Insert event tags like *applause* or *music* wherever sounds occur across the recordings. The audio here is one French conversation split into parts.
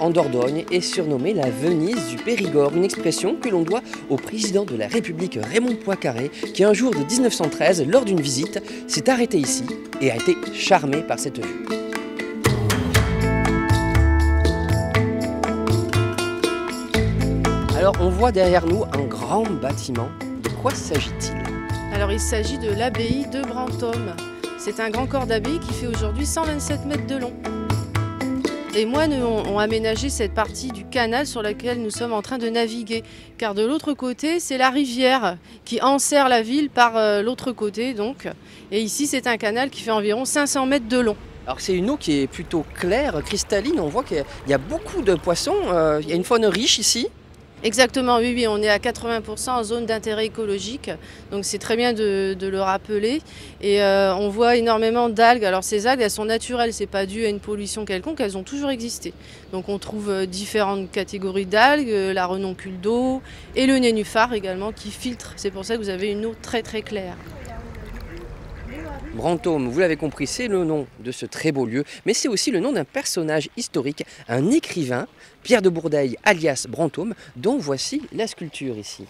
en Dordogne, est surnommée la Venise du Périgord, une expression que l'on doit au président de la République Raymond Poincaré, qui un jour de 1913, lors d'une visite, s'est arrêté ici et a été charmé par cette vue. Alors on voit derrière nous un grand bâtiment. De quoi s'agit-il? Alors il s'agit de l'abbaye de Brantôme. C'est un grand corps d'abbaye qui fait aujourd'hui 127 mètres de long. Les moines ont, aménagé cette partie du canal sur laquelle nous sommes en train de naviguer. Car de l'autre côté, c'est la rivière qui enserre la ville par euh, l'autre côté. donc. Et ici, c'est un canal qui fait environ 500 mètres de long. Alors c'est une eau qui est plutôt claire, cristalline. On voit qu'il y a beaucoup de poissons. Euh, il y a une faune riche ici. Exactement, oui, oui, on est à 80% en zone d'intérêt écologique, donc c'est très bien de, le rappeler. Et euh, on voit énormément d'algues. Alors ces algues, elles sont naturelles, c'est pas dû à une pollution quelconque, elles ont toujours existé. Donc on trouve euh, différentes catégories d'algues, euh, la renoncule d'eau et le nénuphar également qui filtre. C'est pour ça que vous avez une eau très très claire. Brantôme, vous l'avez compris, c'est le nom de ce très beau lieu, mais c'est aussi le nom d'un personnage historique, un écrivain, Pierre de Bourdeille, alias Brantôme, dont voici la sculpture ici.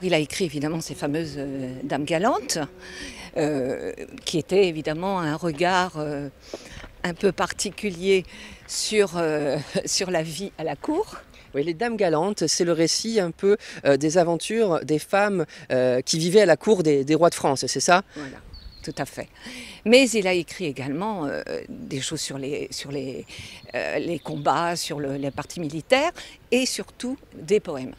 Il a écrit évidemment ces fameuses euh, Dames galantes, euh, qui étaient évidemment un regard euh, un peu particulier sur, *laughs* sur la vie à la cour. Oui, les Dames galantes, c'est le récit un peu des aventures des femmes qui vivaient à la cour des, des rois de France, c'est ça? Voilà tout à fait. Mais il a écrit également euh, des choses sur les, euh, les combats, sur les parties militaires et surtout des poèmes.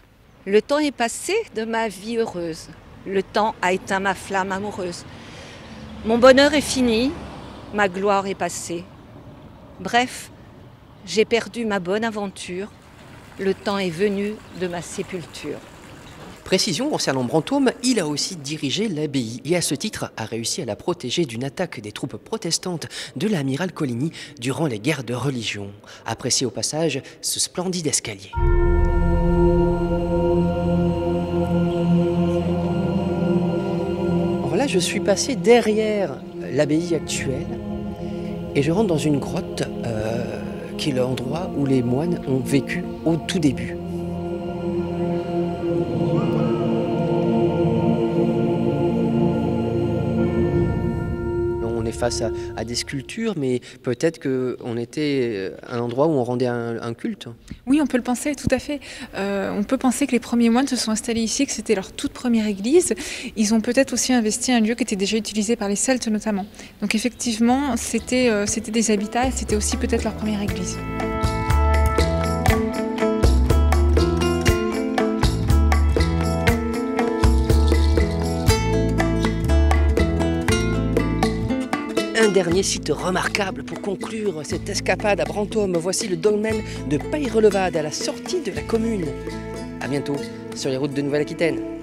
Le temps est passé de ma vie heureuse. Le temps a éteint ma flamme amoureuse. Mon bonheur est fini, ma gloire est passée. Bref, j'ai perdu ma bonne aventure. Le temps est venu de ma sépulture. Précision concernant Brantôme, il a aussi dirigé l'abbaye et à ce titre a réussi à la protéger d'une attaque des troupes protestantes de l'amiral Coligny durant les guerres de religion. Appréciez au passage ce splendide escalier. Alors là, je suis passé derrière l'abbaye actuelle et je rentre dans une grotte euh, qui est l'endroit où les moines ont vécu au tout début. Face à, des sculptures, mais peut-être qu'on était un endroit où on rendait un, culte. Oui, on peut le penser, tout à fait. Euh, on peut penser que les premiers moines se sont installés ici, que c'était leur toute première église. Ils ont peut-être aussi investi un lieu qui était déjà utilisé par les Celtes notamment. Donc effectivement, c'était euh, des habitats, c'était aussi peut-être leur première église. Dernier site remarquable pour conclure cette escapade à Brantôme. Voici le dolmen de Paille-Relevade à la sortie de la commune. A bientôt sur les routes de Nouvelle-Aquitaine.